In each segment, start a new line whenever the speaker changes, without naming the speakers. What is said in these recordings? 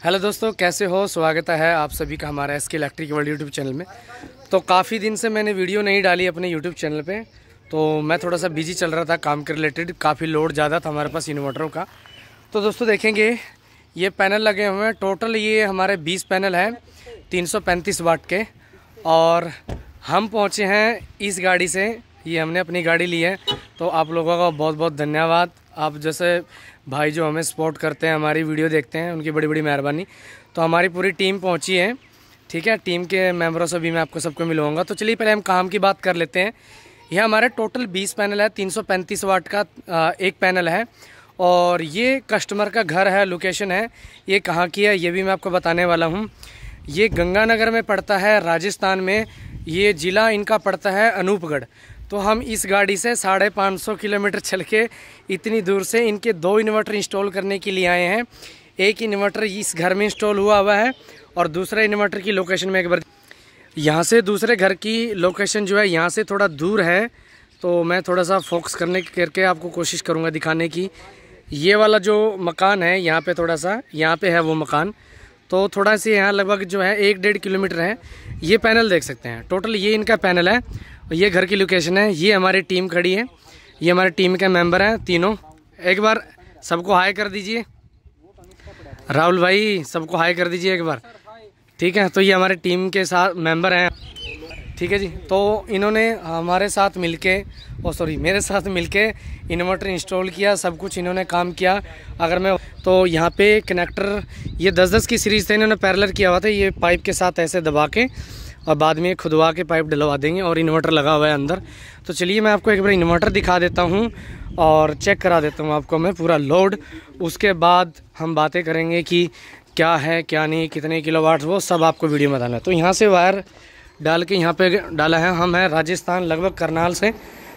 Hello दोस्तों, कैसे हो? स्वागत है आप सभी का हमारा एस के इलेक्ट्रिक वर्ल्ड यूट्यूब चैनल में। तो काफ़ी दिन से मैंने वीडियो नहीं डाली अपने यूट्यूब चैनल पे तो मैं थोड़ा सा बिज़ी चल रहा था काम के रिलेटेड काफ़ी लोड ज़्यादा था हमारे पास इन्वर्टरों का। तो दोस्तों देखेंगे, ये पैनल लगे हुए हैं। टोटल ये हमारे बीस पैनल हैं, तीन सौ पैंतीस वाट के। और हम पहुँचे हैं इस गाड़ी से, ये हमने अपनी गाड़ी ली है। तो आप लोगों का बहुत बहुत धन्यवाद। आप जैसे भाई जो हमें सपोर्ट करते हैं, हमारी वीडियो देखते हैं, उनकी बड़ी बड़ी मेहरबानी। तो हमारी पूरी टीम पहुँची है, ठीक है? टीम के मेम्बरों से भी मैं आपको सबको मिलूँगा तो चलिए पहले हम काम की बात कर लेते हैं। यह हमारे टोटल 20 पैनल है 335 वाट का एक पैनल है। और ये कस्टमर का घर है लोकेशन है। ये कहाँ की है, ये भी मैं आपको बताने वाला हूँ। ये गंगानगर में पड़ता है, राजस्थान में। ये ज़िला इनका पड़ता है, अनूपगढ़। तो हम इस गाड़ी से साढ़े पाँच सौ किलोमीटर चल के इतनी दूर से इनके दो इन्वर्टर इंस्टॉल करने के लिए आए हैं। एक इन्वर्टर इस घर में इंस्टॉल हुआ हुआ है और दूसरा इन्वर्टर की लोकेशन में एक बार यहाँ से दूसरे घर की लोकेशन जो है, यहाँ से थोड़ा दूर है। तो मैं थोड़ा सा फोकस करने करके आपको कोशिश करूँगा दिखाने की। ये वाला जो मकान है, यहाँ पे थोड़ा सा यहाँ पे है वो मकान। तो थोड़ा सा यहाँ लगभग जो है, एक डेढ़ किलोमीटर है। ये पैनल देख सकते हैं। टोटल ये इनका पैनल है। ये घर की लोकेशन है, ये हमारी टीम खड़ी है, ये हमारे टीम के मेंबर हैं तीनों। एक बार सबको हाई कर दीजिए। राहुल भाई, सबको हाई कर दीजिए एक बार। ठीक है तो ये हमारे टीम के साथ मेंबर हैं। ठीक है जी तो इन्होंने हमारे साथ मिलके, ओ सॉरी मेरे साथ मिलके इन्वर्टर इंस्टॉल किया, सब कुछ इन्होंने काम किया। अगर मैं तो यहाँ पे कनेक्टर ये दस दस की सीरीज़ थे, इन्होंने पैरलर किया हुआ था, ये पाइप के साथ ऐसे दबा के। और बाद में खुदवा के पाइप डलवा देंगे और इन्वर्टर लगा हुआ है अंदर। तो चलिए मैं आपको एक बार इन्वर्टर दिखा देता हूँ और चेक करा देता हूँ आपको मैं पूरा लोड। उसके बाद हम बातें करेंगे कि क्या है, क्या नहीं, कितने किलो वाट वो सब आपको वीडियो में बताना है। तो यहाँ से वायर डाल के यहाँ पे डाला है। हम हैं राजस्थान, लगभग करनाल से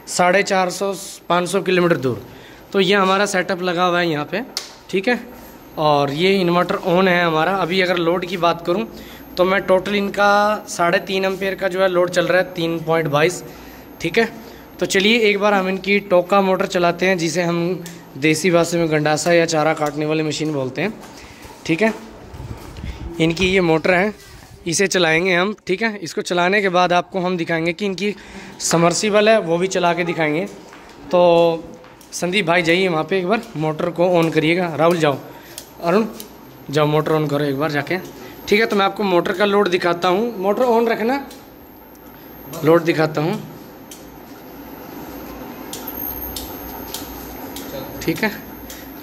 साढ़े चार सौ, पाँच सौ किलोमीटर दूर। तो ये हमारा सेटअप लगा हुआ है यहाँ पे, ठीक है? और ये इन्वर्टर ऑन है हमारा। अभी अगर लोड की बात करूँ तो मैं टोटल इनका साढ़े तीन एम्पेयर का जो है लोड चल रहा है तीन पॉइंट बाईस, ठीक है? तो चलिए एक बार हम इनकी टोका मोटर चलाते हैं, जिसे हम देसी भाषा में गंडासा या चारा काटने वाली मशीन बोलते हैं, ठीक है? इनकी ये मोटर है, इसे चलाएँगे हम, ठीक है? इसको चलाने के बाद आपको हम दिखाएँगे कि इनकी समर्सीबल है, वो भी चला के दिखाएँगे। तो संदीप भाई जाइए वहाँ पे एक बार, मोटर को ऑन करिएगा। राहुल जाओ। अरुण, जाओ मोटर ऑन करो एक बार जाके। ठीक है तो मैं आपको मोटर का लोड दिखाता हूँ। मोटर ऑन रखना। लोड दिखाता हूँ। ठीक है?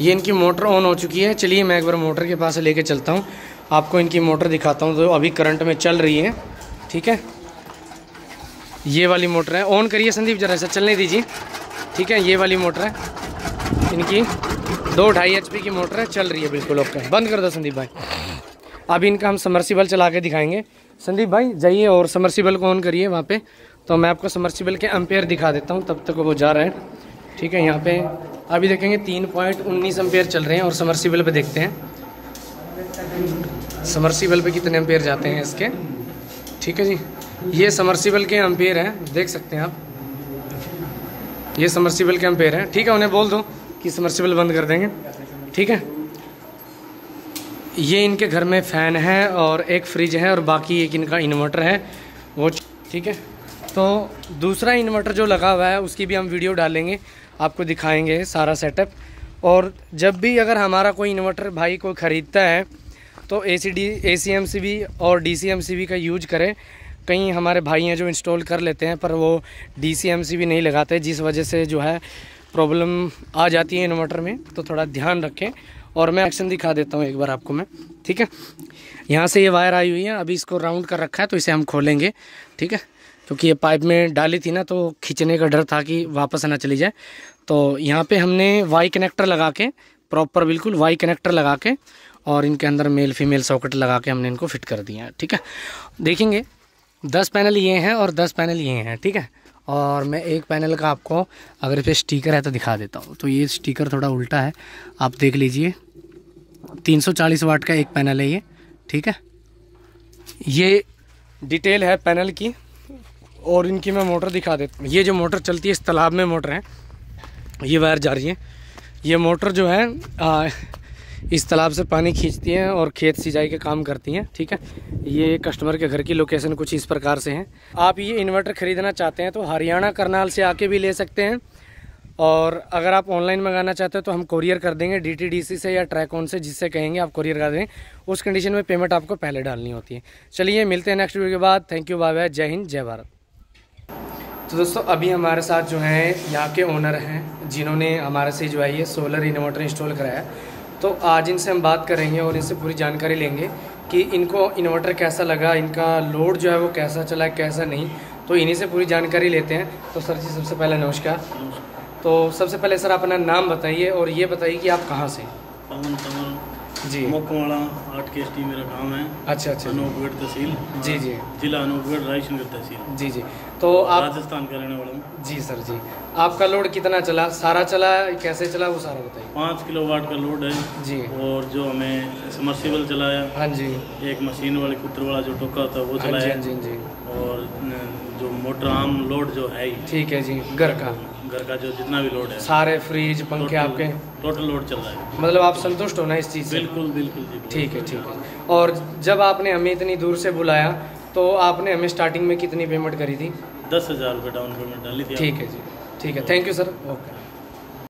ये इनकी मोटर ऑन हो चुकी है। चलिए, मैं एक बार मोटर के पास लेके चलता हूँ। आपको इनकी मोटर दिखाता हूँ तो अभी करंट में चल रही है। ठीक है? ये वाली मोटर है। ऑन करिए संदीप, जरा ऐसा चलने दीजिए। ठीक है, ये वाली मोटर है। इनकी दो ढाई एच की मोटर है, चल रही है बिल्कुल ओके। बंद कर दो संदीप भाई। अभी इनका हम समरसीबल चला के दिखाएँगे। संदीप भाई, जाइए और समरसीबल को ऑन करिए वहाँ पे। तो मैं आपको समरसीबल के अम्पेयर दिखा देता हूँ, तब तक वो जा रहे हैं। ठीक है, यहाँ पे अभी देखेंगे तीन पॉइंट उन्नीस अम्पेयर चल रहे हैं और समरसीबल पे देखते हैं। समरसीबल पे कितने अम्पेयर जाते हैं इसके? ठीक है जी। ये समरसीबल के अम्पेयर हैं, देख सकते हैं आप। ये समरसीबल के अम्पेयर हैं। ठीक है, उन्हें बोल दो कि समरसीबल बंद कर देंगे। ठीक है? ये इनके घर में फ़ैन है और एक फ्रिज है और बाकी एक इनका इन्वर्टर है। वो ठीक है? तो दूसरा इन्वर्टर जो लगा हुआ है, उसकी भी हम वीडियो डालेंगे, आपको दिखाएँगे सारा सेटअप और जब भी अगर हमारा कोई इन्वर्टर भाई को ख़रीदता है तो A C D A C M C B और D C M C B का यूज़ करें। कहीं हमारे भाई हैं जो इंस्टॉल कर लेते हैं, पर वो D C M C B नहीं लगाते, जिस वजह से जो है प्रॉब्लम आ जाती है इन्वर्टर में। तो थोड़ा ध्यान रखें। और मैं एक्शन दिखा देता हूँ एक बार आपको मैं, ठीक है? यहाँ से ये वायर आई हुई है, अभी इसको राउंड कर रखा है तो इसे हम खोलेंगे, ठीक है? क्योंकि ये पाइप में डाली थी ना तो खींचने का डर था कि वापस ना चली जाए। तो यहाँ पे हमने वाई कनेक्टर लगा के प्रॉपर बिल्कुल वाई कनेक्टर लगा के, और इनके अंदर मेल फीमेल सॉकेट लगा के हमने इनको फिट कर दिया है, ठीक है? देखेंगे, दस पैनल ये हैं और दस पैनल ये हैं, ठीक है? और मैं एक पैनल का आपको अगर इस पर स्टीकर है तो दिखा देता हूँ। तो ये स्टीकर थोड़ा उल्टा है। आप देख लीजिए। 340 वाट का एक पैनल है ये ठीक है? ये डिटेल है पैनल की और इनकी मैं मोटर दिखा देता हूँ। ये जो मोटर चलती है इस तालाब में मोटर है। ये वायर जा रही है। ये मोटर जो है आ, इस तालाब से पानी खींचती हैं और खेत सिंचाई के काम करती हैं, ठीक है? ये कस्टमर के घर की लोकेशन कुछ इस प्रकार से हैं। आप ये इन्वर्टर ख़रीदना चाहते हैं तो हरियाणा करनाल से आके भी ले सकते हैं और अगर आप ऑनलाइन मंगाना चाहते हो तो हम कोरियर कर देंगे डीटीडीसी से या ट्रैकऑन से, जिससे कहेंगे आप कोरियर कर देंगे उस कंडीशन में पेमेंट आपको पहले डालनी होती है। चलिए, मिलते हैं नेक्स्ट वीडियो के बाद। थैंक यू बाय बाय जय हिंद, जय भारत। तो दोस्तों, अभी हमारे साथ जो है, यहाँ के ओनर हैं, जिन्होंने हमारे से जो है ये सोलर इन्वर्टर इंस्टॉल कराया तो आज इनसे हम बात करेंगे और इनसे पूरी जानकारी लेंगे कि इनको इन्वर्टर कैसा लगा, इनका लोड जो है वो कैसा चला, कैसा नहीं। तो इन्हीं से पूरी जानकारी लेते हैं। तो सर जी, सबसे पहले नमस्कार। तो सबसे पहले सर अपना नाम बताइए और ये बताइए कि आप कहाँ से
पवन तंवर
जी।
मोकवाड़ा आठ के एस मेरा काम है।
अच्छा अच्छा।
अनूपगढ़ तहसील।
जी जी।
जिला अनूपगढ़ रायशनगर तहसील।
जी जी। तो आप
राजस्थान का रहने वाला हूँ।
जी सर जी। आपका लोड कितना चला? सारा चला? कैसे चला? वो सारा बताइए।
पाँच किलो वाट का लोड है।
जी।
और जो हमें समर्सिबल चलाया।
हाँ जी।
एक मशीन वाले कुत्र वाला जो टोका होता है वो
हाँ
चलाया।
हाँ जी हाँ जी।
और जो मोटर आम लोड जो है
ठीक है जी घर का।
घर का जो जितना भी लोड है।
सारे फ्रिज पंखे आपके?
टोटल लोड चल रहा है।
मतलब आप संतुष्ट हो ना इस चीज़ से?
बिल्कुल बिल्कुल जी
ठीक है ठीक है। और जब आपने हमें इतनी दूर से बुलाया तो आपने हमें स्टार्टिंग में कितनी पेमेंट करी थी?
दस हज़ार रुपये डाउन पेमेंट डाली थी
ठीक है जी ठीक है। Thank you sir okay